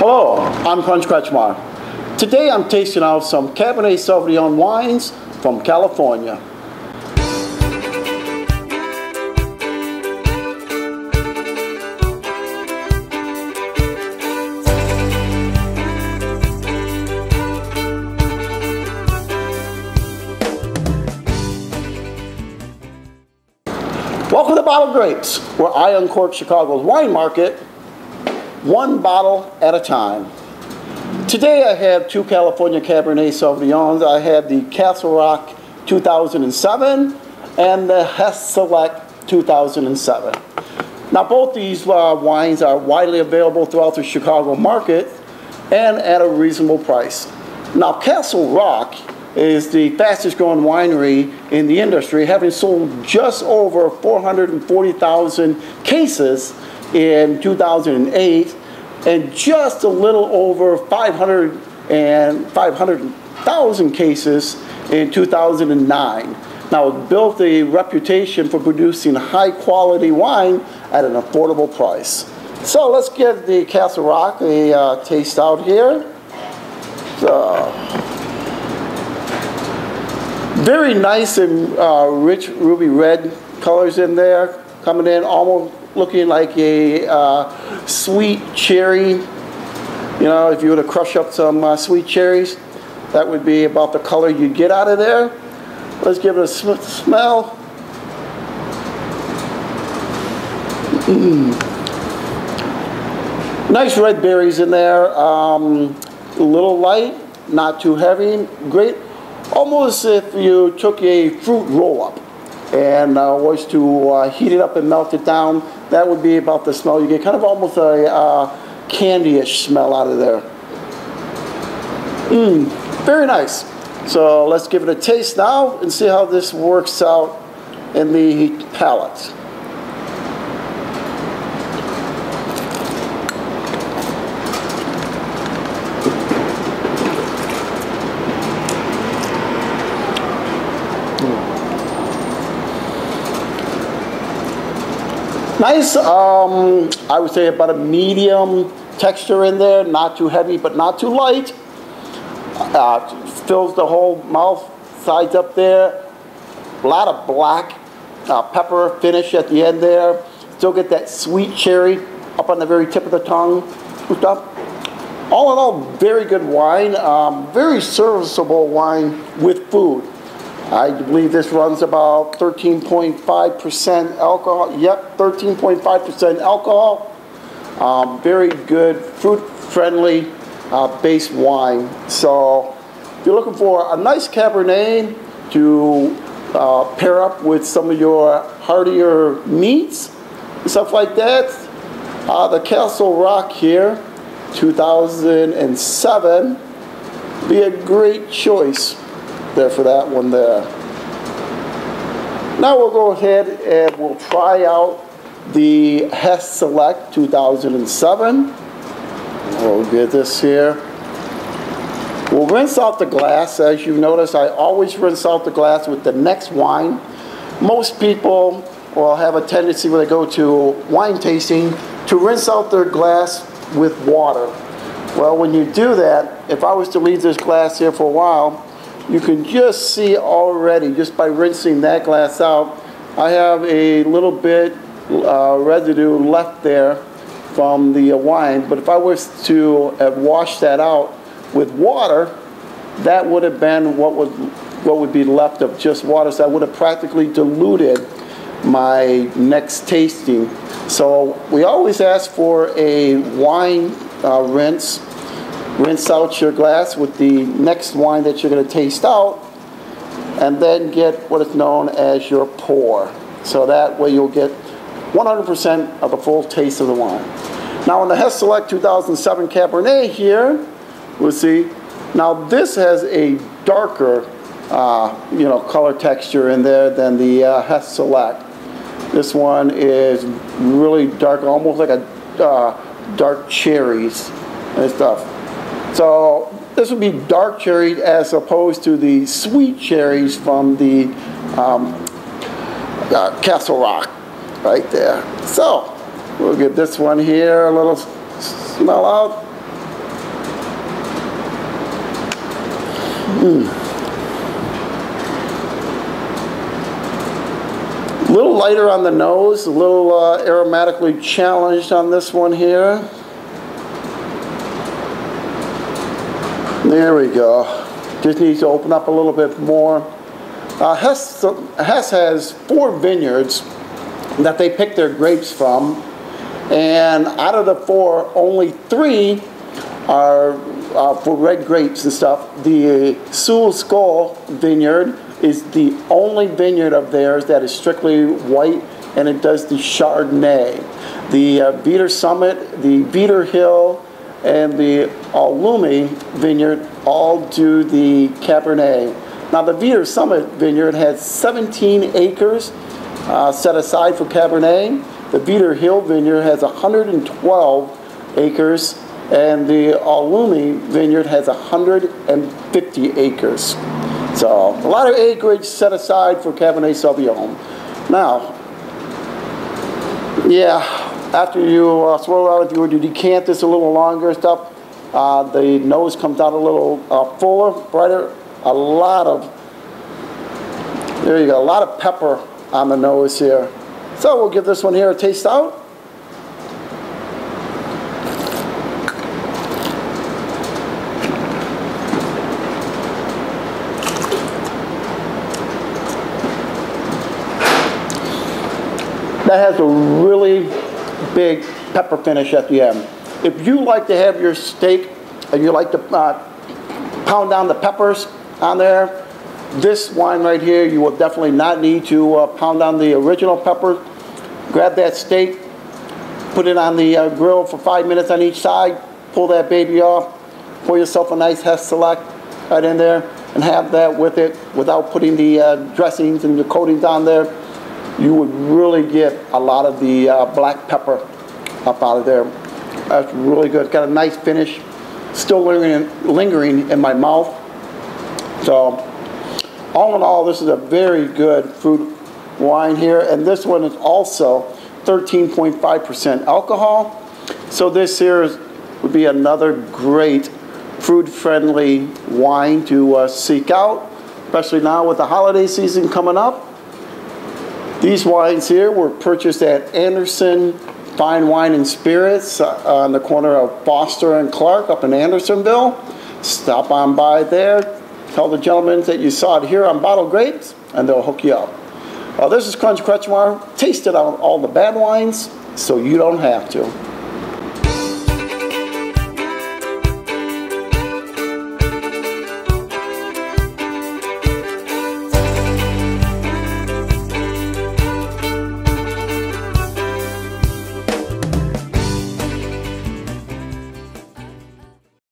Hello, I'm Krunch Kretschmar. Today I'm tasting out some Cabernet Sauvignon wines from California. Welcome to Bottle Grapes, where I uncork Chicago's wine market one bottle at a time. Today I have two California Cabernet Sauvignons. I have the Castle Rock 2007 and the Hess Select 2007. Now both these uh, wines are widely available throughout the Chicago market and at a reasonable price. Now Castle Rock is the fastest growing winery in the industry, having sold just over 440,000 cases in 2008 and just a little over 500 and 500,000 cases in 2009. Now, it built a reputation for producing high quality wine at an affordable price. So let's give the Castle Rock a uh, taste out here. So, very nice and uh, rich ruby red colors in there, coming in almost looking like a uh, sweet cherry. You know, if you were to crush up some uh, sweet cherries, that would be about the color you'd get out of there. Let's give it a sm smell. Mm. Nice red berries in there. Um, a little light, not too heavy. Great. Almost if you took a fruit roll up and uh, was to uh, heat it up and melt it down, that would be about the smell you get. Kind of almost a uh, candy-ish smell out of there. Mmm, very nice. So let's give it a taste now and see how this works out in the palate. Nice, um, I would say about a medium texture in there, not too heavy but not too light. Uh, fills the whole mouth, sides up there. A lot of black uh, pepper finish at the end there. Still get that sweet cherry up on the very tip of the tongue. All in all, very good wine. Um, very serviceable wine with food. I believe this runs about 13.5% alcohol. Yep, 13.5% alcohol. Um, very good, fruit-friendly uh, base wine. So if you're looking for a nice Cabernet to uh, pair up with some of your heartier meats stuff like that, uh, the Castle Rock here, 2007, be a great choice there for that one there. Now we'll go ahead and we'll try out the Hess Select 2007. We'll get this here. We'll rinse out the glass. As you notice, I always rinse out the glass with the next wine. Most people will have a tendency when they go to wine tasting to rinse out their glass with water. Well, when you do that, if I was to leave this glass here for a while, you can just see already, just by rinsing that glass out, I have a little bit uh, residue left there from the wine. But if I was to have washed that out with water, that would have been what would, what would be left of just water. So I would have practically diluted my next tasting. So we always ask for a wine uh, rinse rinse out your glass with the next wine that you're going to taste out, and then get what is known as your pour. So that way you'll get 100% of the full taste of the wine. Now in the Hess Select 2007 Cabernet here, we'll see, now this has a darker uh, you know, color texture in there than the uh, Hess Select. This one is really dark, almost like a uh, dark cherries and stuff. So this would be dark cherry as opposed to the sweet cherries from the um, uh, Castle Rock right there. So we'll give this one here a little smell out. Mm. A little lighter on the nose, a little uh, aromatically challenged on this one here. There we go. Just needs to open up a little bit more. Uh, Hess, Hess has four vineyards that they pick their grapes from, and out of the four, only three are uh, for red grapes and stuff. The Su'skol vineyard is the only vineyard of theirs that is strictly white, and it does the Chardonnay. The uh, Veeder Summit, the Veeder Hill, and the Allomi vineyard all do the Cabernet. Now the Veeder Summit vineyard has 17 acres uh, set aside for Cabernet. The Veeder Hill vineyard has 112 acres and the Allomi vineyard has 150 acres. So a lot of acreage set aside for Cabernet Sauvignon. Now, yeah, after you uh, swirl out, if you were to decant this a little longer and stuff, uh, the nose comes out a little uh, fuller, brighter, a lot of, there you go, a lot of pepper on the nose here. So we'll give this one here a taste out. That has a really big pepper finish at the end. If you like to have your steak and you like to uh, pound down the peppers on there, this wine right here, you will definitely not need to uh, pound down the original pepper. Grab that steak, put it on the uh, grill for five minutes on each side, pull that baby off, pour yourself a nice Hess Select right in there, and have that with it without putting the uh, dressings and the coatings on there you would really get a lot of the uh, black pepper up out of there. That's really good. It's Got a nice finish. Still lingering, lingering in my mouth. So, all in all, this is a very good fruit wine here. And this one is also 13.5% alcohol. So this here is, would be another great fruit-friendly wine to uh, seek out, especially now with the holiday season coming up. These wines here were purchased at Anderson Fine Wine and Spirits uh, on the corner of Foster and Clark up in Andersonville. Stop on by there. Tell the gentlemen that you saw it here on Bottle Grapes, and they'll hook you up. Well, this is Krunch Kretschmar. Tasted all, all the bad wines, so you don't have to.